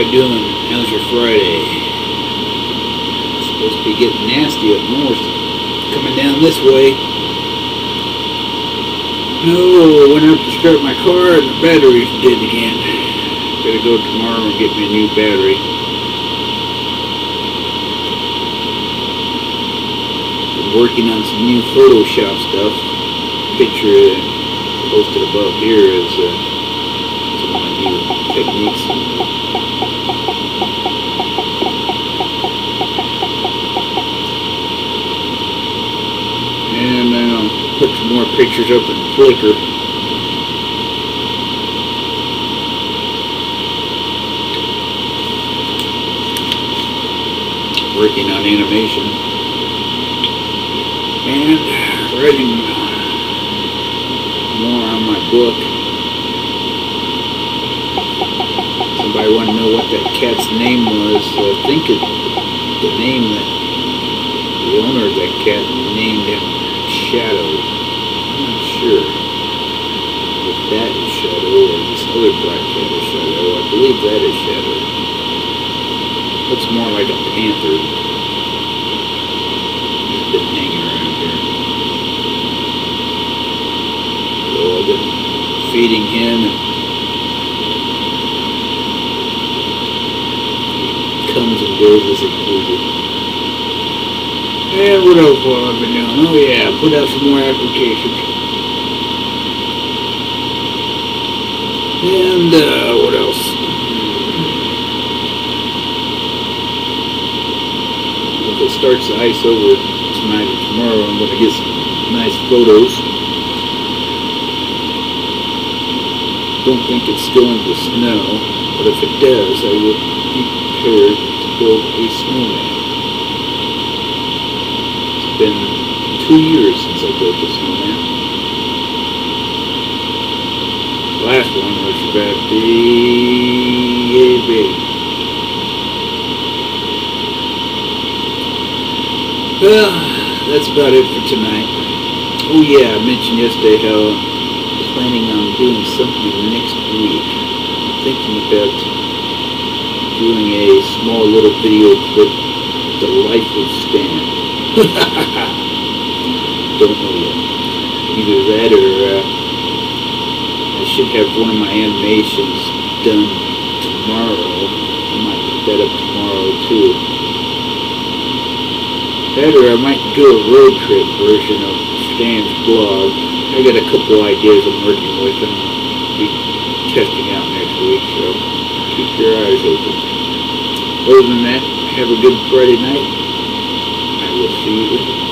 doing? How's your Friday? It's supposed to be getting nasty up north. Coming down this way. No, I went up to start my car and the battery's dead again. Gotta go tomorrow and get me a new battery. Working on some new Photoshop stuff. Picture posted above here is uh, some of my new techniques. And then I'll put some more pictures up in Flickr. Working on animation. And writing more on my book. Somebody want to know what that cat's name was. I think it, the name that the owner of that cat named him Shadow. Not sure that is Shadow or this other black cat is Shadow. I believe that is Shadow. Looks more like a panther. He's been hanging around here. So I've been feeding him and he comes and goes as he pleases. And what else have I been doing? Oh yeah, put out some more applications. And uh, what else? If it starts to ice over tonight or tomorrow, I'm gonna get some nice photos. Don't think it's going to snow, but if it does, I will be prepared to build a snowman. It's been two years since I built a snowman. Last one was about the big. Well, that's about it for tonight. Oh yeah, I mentioned yesterday how I'm planning on doing something next week. I'm thinking about doing a small little video clip, The Life of Stan. Don't know yet. Either that or uh, should have one of my animations done tomorrow. I might put that up tomorrow too. Or I might do a road trip version of Stan's blog. I got a couple ideas I'm working with and I'll be testing out next week, so keep your eyes open. Other than that, have a good Friday night. I will see you later.